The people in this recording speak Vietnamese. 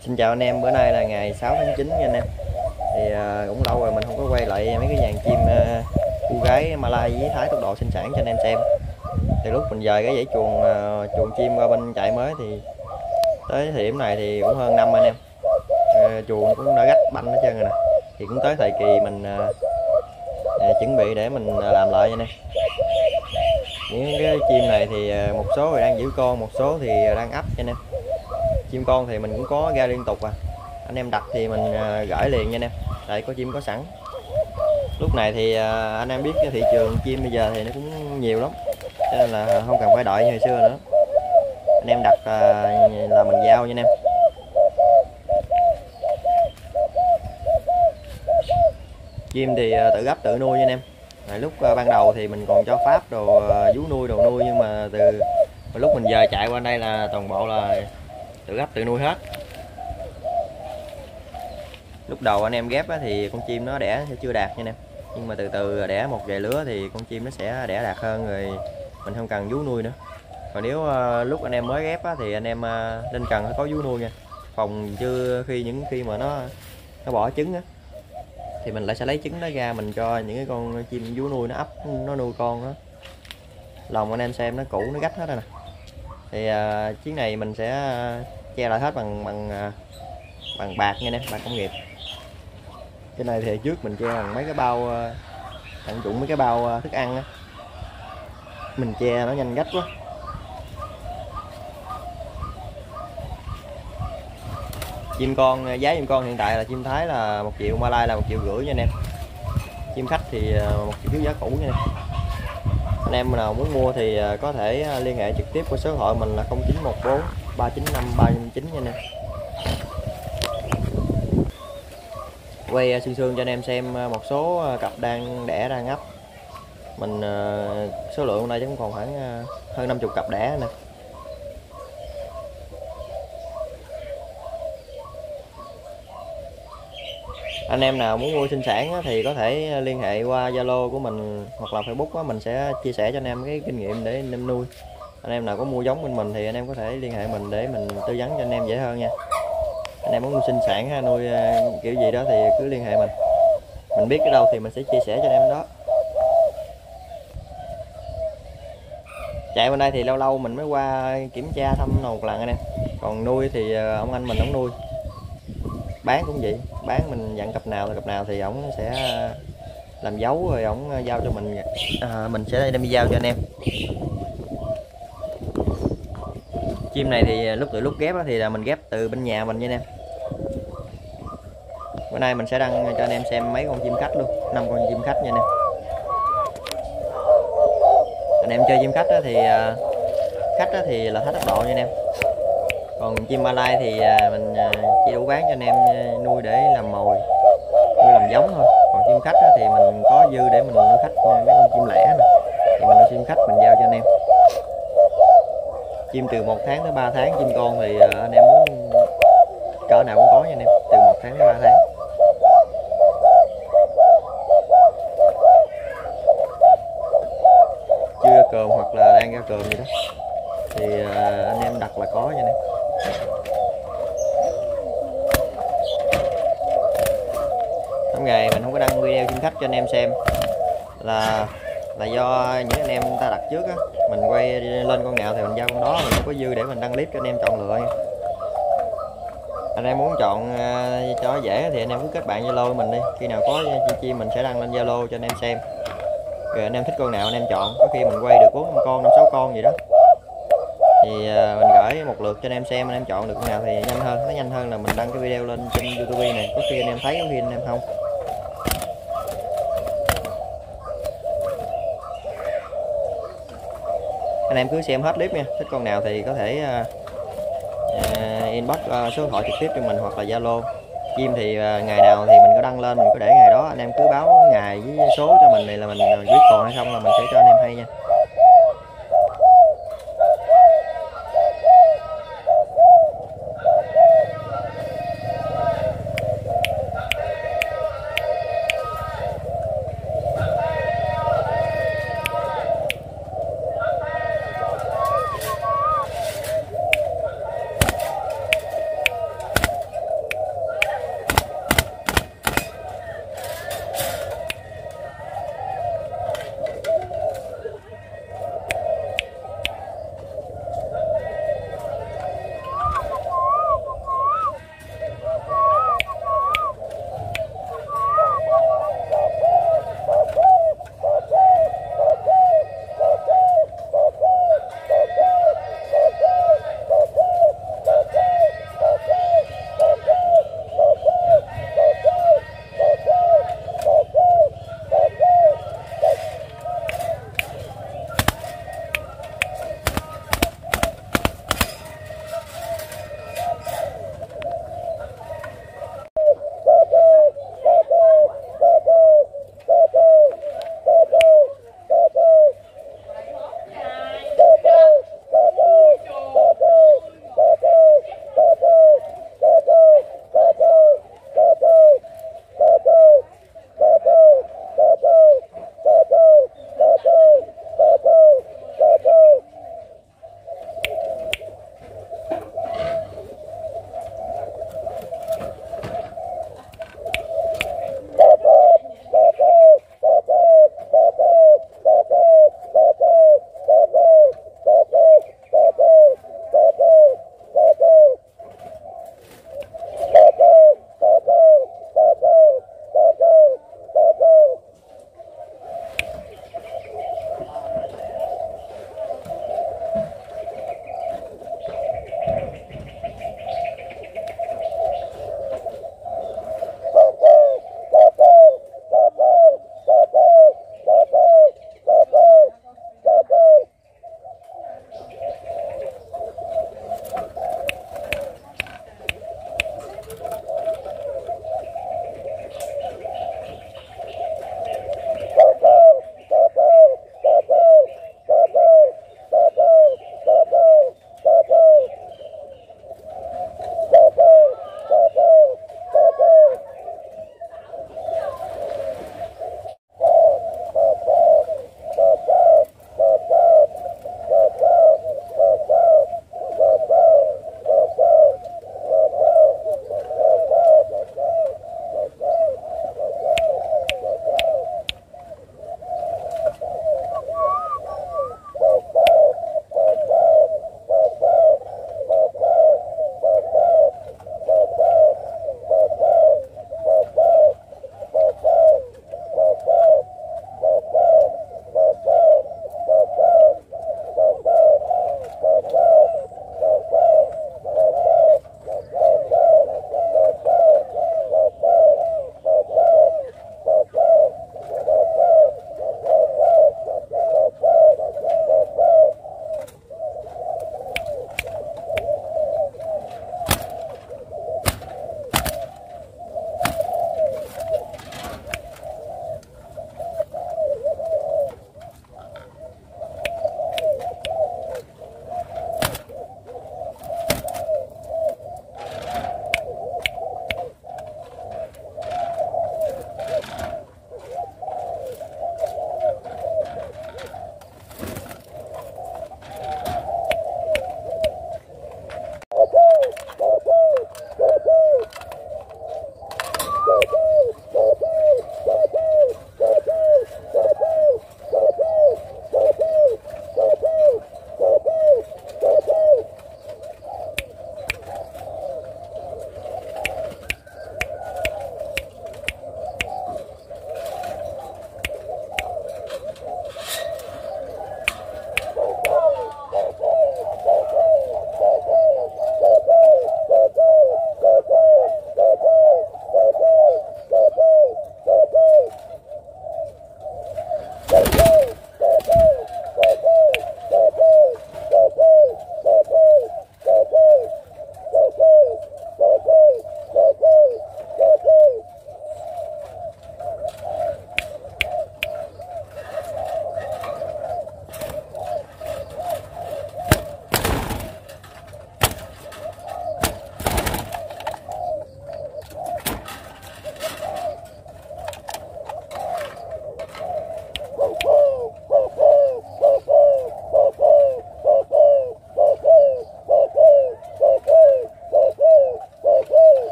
Xin chào anh em, bữa nay là ngày 6 tháng 9 nha anh em. Thì à, cũng lâu rồi mình không có quay lại mấy cái dàn chim à, cu gái Malay với Thái tốc độ sinh sản cho anh em xem. Thì lúc mình dời cái dãy chuồng à, chuồng chim qua bên chạy mới thì tới thời điểm này thì cũng hơn năm anh em. À, Chuồng cũng đã gách banh hết trơn rồi nè. Thì cũng tới thời kỳ mình à, à, chuẩn bị để mình à, làm lại nha anh em. Những cái chim này thì à, một số thì đang giữ con một số thì à, đang ấp cho anh em chim con thì mình cũng có ra liên tục à. Anh em đặt thì mình à, gửi liền nha anh em. Tại có chim có sẵn. Lúc này thì à, anh em biết cái thị trường chim bây giờ thì nó cũng nhiều lắm. Cho nên là không cần phải đợi như hồi xưa nữa. Anh em đặt à, là mình giao nha anh em. Chim thì tự gấp tự nuôi nha anh em. Lúc ban đầu thì mình còn cho pháp đồ vú nuôi đồ nuôi, nhưng mà từ lúc mình giờ chạy qua đây là toàn bộ là tự gấp tự nuôi hết. Lúc đầu anh em ghép thì con chim nó đẻ sẽ chưa đạt nha anh em. Nhưng mà từ từ đẻ một vài lứa thì con chim nó sẽ đẻ đạt hơn rồi mình không cần vú nuôi nữa. Còn nếu ờ, lúc anh em mới ghép thì anh em ờ, nên cần phải có vú nuôi nha. Phòng chưa khi những khi mà nó nó bỏ trứng á thì mình lại sẽ lấy trứng nó ra mình cho những cái con chim vú nuôi nó ấp nó nuôi con đó lòng anh em xem nó cũ nó gách hết rồi nè. Thì ờ, uh, chiếc này mình sẽ uh, che lại hết bằng bằng ờ, bằng bạc nha nè, bạc công nghiệp. Cái này thì trước mình che bằng mấy cái bao ờ, tận dụng mấy cái bao ờ, thức ăn á. Mình che nó nhanh gách quá. Chim con giá chim con hiện tại là chim thái là một triệu, malai là một triệu rưỡi nha anh em. Chim khách thì một triệu giá cũ nha anh em. Anh em nào muốn mua thì có thể liên hệ trực tiếp qua số điện thoại mình là 0914 395 359 nha nè quay à, xương xương cho anh em xem à, một số à, cặp đang đẻ đang ngấp mình số lượng hôm nay chắc cũng còn khoảng hơn 50 cặp đẻ nè. Anh em nào muốn mua sinh sản thì có thể liên hệ qua Zalo của mình hoặc là Facebook mình sẽ chia sẻ cho anh em cái kinh nghiệm để anh em nuôi anh em nào có mua giống bên mình thì anh em có thể liên hệ mình để mình tư vấn cho anh em dễ hơn nha. Anh em muốn nuôi sinh sản hay nuôi ờ, kiểu gì đó thì cứ liên hệ mình. Mình biết cái đâu thì mình sẽ chia sẻ cho anh em đó. Chạy bên đây thì lâu lâu mình mới qua kiểm tra thăm một lần anh em. Còn nuôi thì ờ, ông anh mình không nuôi. Bán cũng vậy bán mình dặn cặp nào thì cặp nào thì ổng sẽ ờ, làm dấu rồi ổng giao cho mình à, mình sẽ đem đi giao cho anh em chim này thì à, lúc từ lúc ghép thì là mình ghép từ bên nhà mình nha anh em. Bữa nay mình sẽ đăng cho anh em xem mấy con chim khách luôn, năm con chim khách nha anh em. Anh em chơi chim khách thì à, khách thì là hết tốc độ nha anh em. Còn chim malai thì à, mình chỉ đủ bán cho anh em nuôi để làm mồi, nuôi làm giống thôi. Còn chim khách thì mình có dư để mình nuôi khách mấy con chim lẻ này. thì mình nuôi chim khách mình giao cho anh em chim từ 1 tháng tới 3 tháng. Chim con thì ờ, anh em muốn cỡ nào cũng có nha anh em. Từ 1 tháng tới 3 tháng. Chưa ra cơm hoặc là đang ra cơm gì đó. Thì ờ, anh em đặt là có nha anh em. Hôm ngày mình không có đăng video chim khách cho anh em xem. Là là do những anh em ta đặt trước á mình quay lên con nào thì mình giao con đó, mình không có dư để mình đăng clip cho anh em chọn lựa. Anh em muốn chọn ờ, cho dễ thì anh em cứ kết bạn zalo mình đi. Khi nào có chim chim mình sẽ đăng lên zalo cho anh em xem. Rồi anh em thích con nào anh em chọn. Có khi mình quay được bốn năm con, năm sáu con gì đó. Thì ờ, mình gửi một lượt cho anh em xem, anh em chọn được con nào thì nhanh hơn. Nó nhanh hơn là mình đăng cái video lên trên youtube này. Có khi anh em thấy, có khi anh em không. Anh em cứ xem hết clip nha. Thích con nào thì có thể uh, inbox uh, số điện thoại trực tiếp cho mình hoặc là zalo. Chim thì uh, ngày nào thì mình có đăng lên mình có để ngày đó. Anh em cứ báo ngày với số cho mình này là mình biết còn hay không là mình sẽ cho anh em hay nha.